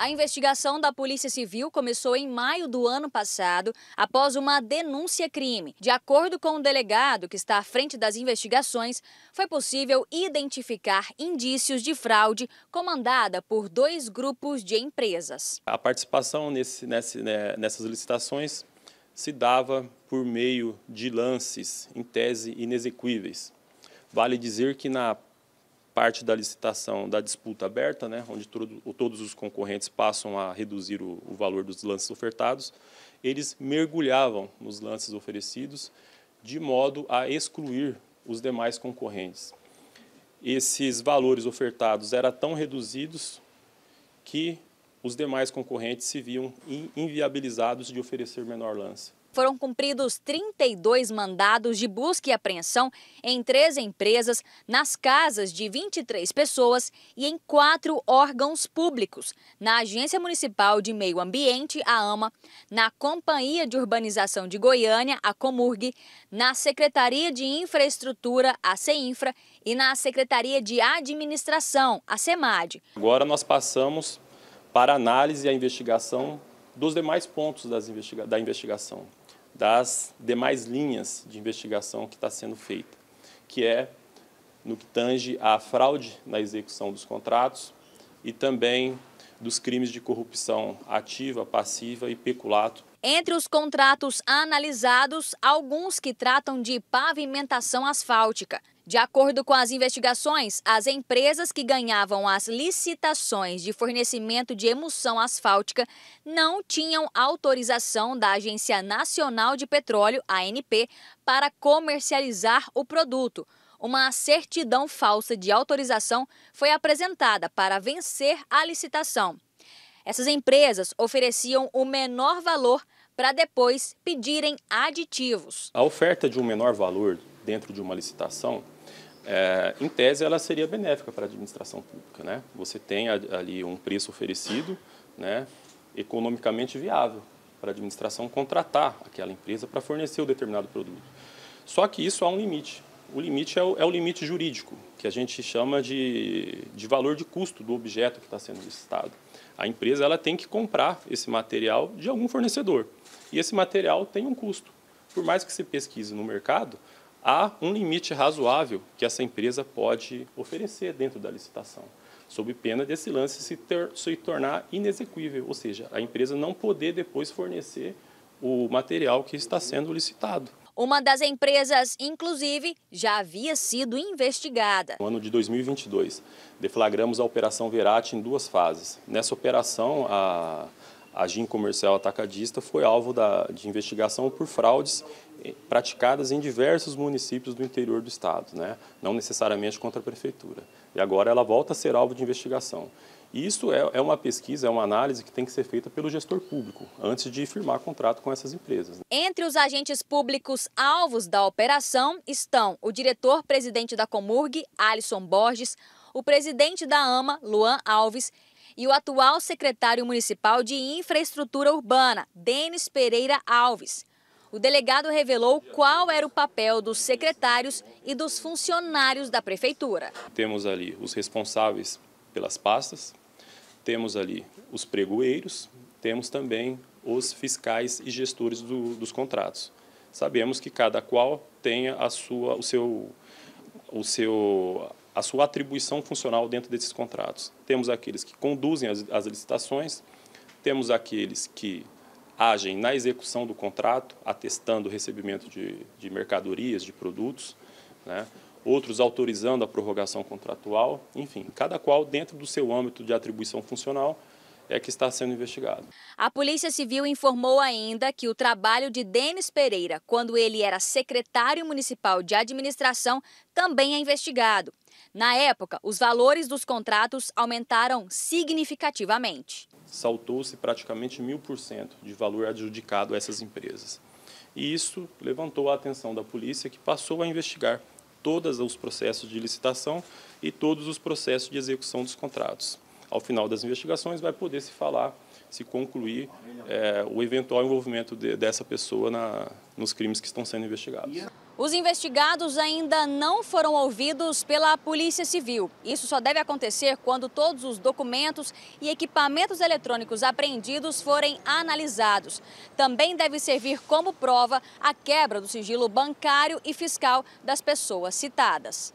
A investigação da Polícia Civil começou em maio do ano passado, após uma denúncia-crime. De acordo com o delegado que está à frente das investigações, foi possível identificar indícios de fraude comandada por dois grupos de empresas. A participação nesse, nesse, né, nessas licitações se dava por meio de lances, em tese, inexequíveis. Vale dizer que na parte da licitação da disputa aberta, né, onde todo, todos os concorrentes passam a reduzir o, o valor dos lances ofertados, eles mergulhavam nos lances oferecidos de modo a excluir os demais concorrentes. Esses valores ofertados eram tão reduzidos que os demais concorrentes se viam inviabilizados de oferecer menor lance. Foram cumpridos 32 mandados de busca e apreensão em três empresas, nas casas de 23 pessoas e em quatro órgãos públicos: na Agência Municipal de Meio Ambiente, a AMA, na Companhia de Urbanização de Goiânia, a Comurg, na Secretaria de Infraestrutura, a CEINFRA, e na Secretaria de Administração, a SEMAD. Agora nós passamos para análise e a investigação dos demais pontos investiga da investigação das demais linhas de investigação que está sendo feita, que é no que tange à fraude na execução dos contratos e também dos crimes de corrupção ativa, passiva e peculato. Entre os contratos analisados, alguns que tratam de pavimentação asfáltica. De acordo com as investigações, as empresas que ganhavam as licitações de fornecimento de emulsão asfáltica não tinham autorização da Agência Nacional de Petróleo, ANP, para comercializar o produto. Uma certidão falsa de autorização foi apresentada para vencer a licitação. Essas empresas ofereciam o menor valor para depois pedirem aditivos. A oferta de um menor valor dentro de uma licitação é, em tese, ela seria benéfica para a administração pública. Né? Você tem ali um preço oferecido, né, economicamente viável para a administração contratar aquela empresa para fornecer o determinado produto. Só que isso há um limite. O limite é o, é o limite jurídico, que a gente chama de, de valor de custo do objeto que está sendo licitado. A empresa ela tem que comprar esse material de algum fornecedor. E esse material tem um custo. Por mais que se pesquise no mercado, há um limite razoável que essa empresa pode oferecer dentro da licitação, sob pena desse lance se, ter, se tornar inexequível, ou seja, a empresa não poder depois fornecer o material que está sendo licitado. Uma das empresas, inclusive, já havia sido investigada. No ano de 2022, deflagramos a Operação Verate em duas fases. Nessa operação, a a GIM Comercial Atacadista foi alvo da, de investigação por fraudes eh, praticadas em diversos municípios do interior do estado, né? não necessariamente contra a prefeitura. E agora ela volta a ser alvo de investigação. E isso é, é uma pesquisa, é uma análise que tem que ser feita pelo gestor público, antes de firmar contrato com essas empresas. Né? Entre os agentes públicos alvos da operação estão o diretor-presidente da Comurg, Alisson Borges, o presidente da AMA, Luan Alves, e o atual secretário municipal de Infraestrutura Urbana, Denis Pereira Alves. O delegado revelou qual era o papel dos secretários e dos funcionários da prefeitura. Temos ali os responsáveis pelas pastas, temos ali os pregoeiros, temos também os fiscais e gestores do, dos contratos. Sabemos que cada qual tenha a sua, o seu, o seu a sua atribuição funcional dentro desses contratos. Temos aqueles que conduzem as, as licitações, temos aqueles que agem na execução do contrato, atestando o recebimento de, de mercadorias, de produtos, né? outros autorizando a prorrogação contratual, enfim, cada qual dentro do seu âmbito de atribuição funcional é que está sendo investigado. A Polícia Civil informou ainda que o trabalho de Denis Pereira, quando ele era secretário municipal de administração, também é investigado. Na época, os valores dos contratos aumentaram significativamente. Saltou-se praticamente mil por cento de valor adjudicado a essas empresas. E isso levantou a atenção da polícia, que passou a investigar todos os processos de licitação e todos os processos de execução dos contratos ao final das investigações, vai poder se falar, se concluir é, o eventual envolvimento de, dessa pessoa na, nos crimes que estão sendo investigados. Os investigados ainda não foram ouvidos pela Polícia Civil. Isso só deve acontecer quando todos os documentos e equipamentos eletrônicos apreendidos forem analisados. Também deve servir como prova a quebra do sigilo bancário e fiscal das pessoas citadas.